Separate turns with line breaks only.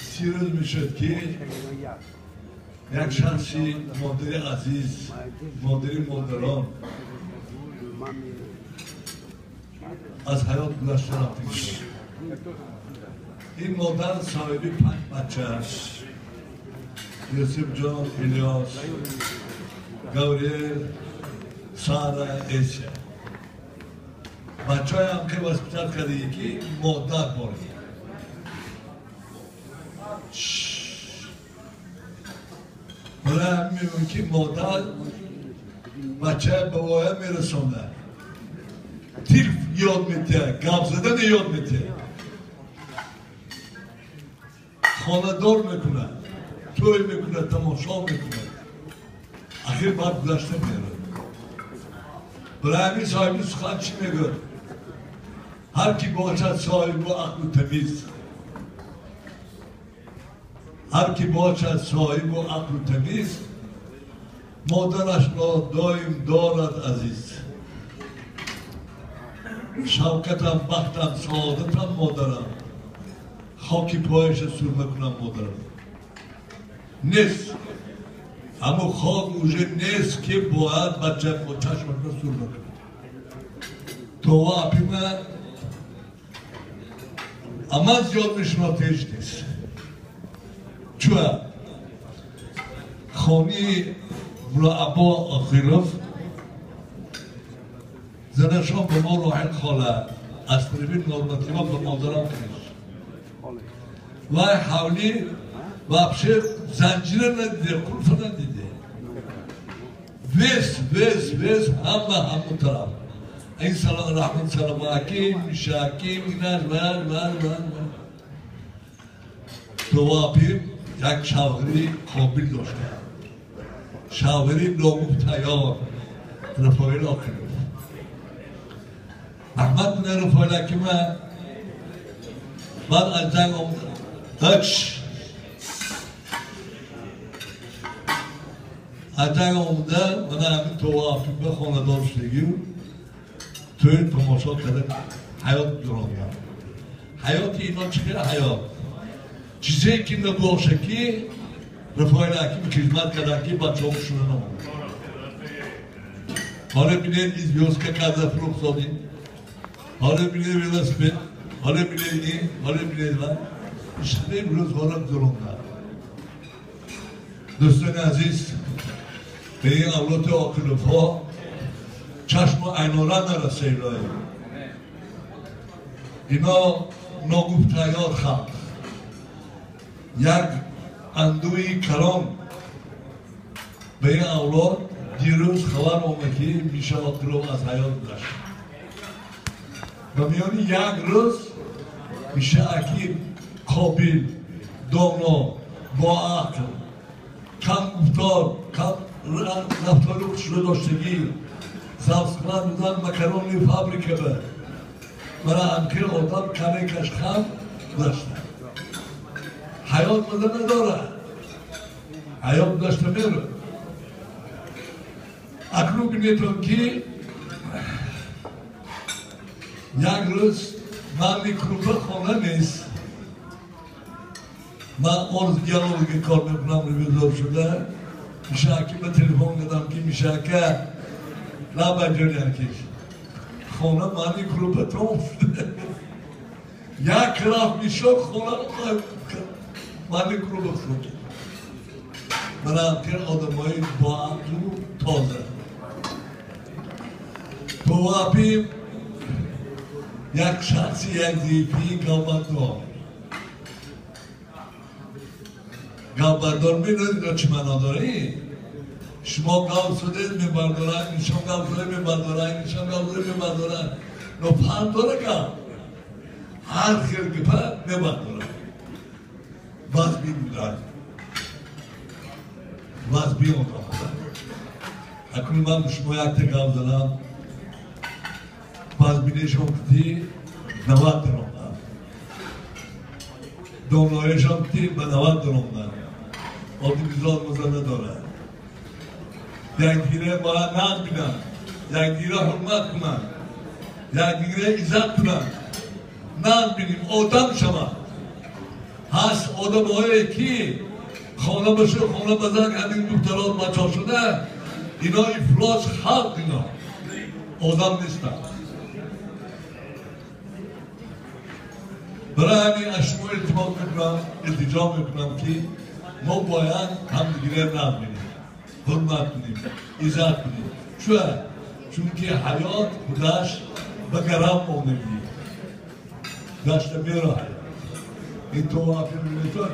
سی روز می‌شد که یک شخصی مادر عزیز مادر مادران از حیات گذشته رفته این مادر صاحبی پنج بچه است. یوسف جان الیاس گوریل سارا ایسیا. بچه های هم که وسپیتال کرده یکی مادر باری. برای همین که مادر بچه به وایه میرسونه تیلف یاد میته گپ زدن یاد میته خانه دار می‌کنه توی می‌کنه تماشا می‌کنه اخیر بعد گذشته میره برای همین صاحبی سخن چی میگه هر کی باشد صاحب و عقل و تمیز هر کی باشد صاحب و عقل و تمیز مادرش را دایم دارد عزیز. شوکتم بختم سعادتم مادرم. خاکی پایش سرمه کنم مادرم. نیست اما خاک اوژه نیست که باید بچه با چشم رو سرمه کنم. تو اپیمه اما زیاد میشناتش نیست. چون خانی مرعبا آخیروف زنشان به ما راحل خاله از طریبین نورماتیما به مادران کنیش و حولی و ابشه زنجیره ندیده کلفه ندیده ویس همه همون طرف این سلام رحمت سلام حکیم شاکیم اینش ور ور ور دوابیم یک شاوری قابل داشته شاوری نامبتیار رفایل آخری احمد بن رفایل که من از جنگ آمدم هچ از جنگ آمده من همین توافی به خانه داشتگی توی تماشا کرده حیات دراندم حیات اینا چیه حیات؟ چیزی که نباشه که رفایل حکیم خدمت کرده که بچه همشونه نمونه حالا بینید از بیوز که کرده فروخ زادیم حالا بینید ویلسپید حالا بینید این حالا بینید من işte biraz varım durumda. دوستان عزیز به این اولاد آقلوف ها چشم و اینالا نرسه ایرایی اینا ناگفتیار خلق یک اندوی کلام. به این اولاد دیروز خبر آمده که میشه آقلوف از حیات گذشت و میانی یک روز میشه اکی قابل دانا با عقل. کم گفتار کم رفتار شده داشتگی. سبز کنن بودن مکرونی فابریکه به برای امکر آدم کنه کش خم داشته حیات مده نداره حیات داشته میره. اکنون بینیتون که یک روز من میکروبه خانه نیست. من آرز گیالو که کار می‌کنم ریویزور شده. میشه به تلفن دادم که میشه که نه جانی هرکش خانه منی کلوب تو افتاده یک کلاف می‌شد خانه منی کلوب افتاده من هم که آدم های با عقل تازه تو واپیم یک شخصی یک زیفی گامت دار گاوبردار می‌دونید چی معنا داره شما گاو سوده میبردارن ایشان گاو سوده میبردارن ایشان گاو سوده میبردارن نو پند داره گاو هر خیر پند میبردارن Vaz bir müdahale. Vaz bir onrafa. Aklımdan düşmeye ayakta kaldığına vaz bir neşe okuttu. Navat onunla. Doğru yaşamtı ve navat onunla. Oldu güzel olmazana doğru. Yagire bana naz bina. Yagire hürmet bina. Yagire izzet bina. Naz binim, odam şama. هر آدم های کی؟ خانه باشه خانه بزن همین دکترها بچه شده. اینا افلاس خلق اینا. آدم نیستن. برای همین اشما ارتباط می‌کنم التجا می‌کنم که ما باید هم دیگه نبینیم حرمت کنیم ایزت کنیم؟ چون که حیات خودش به گرم مانگی داشته میره حیات. i to ova firma je to.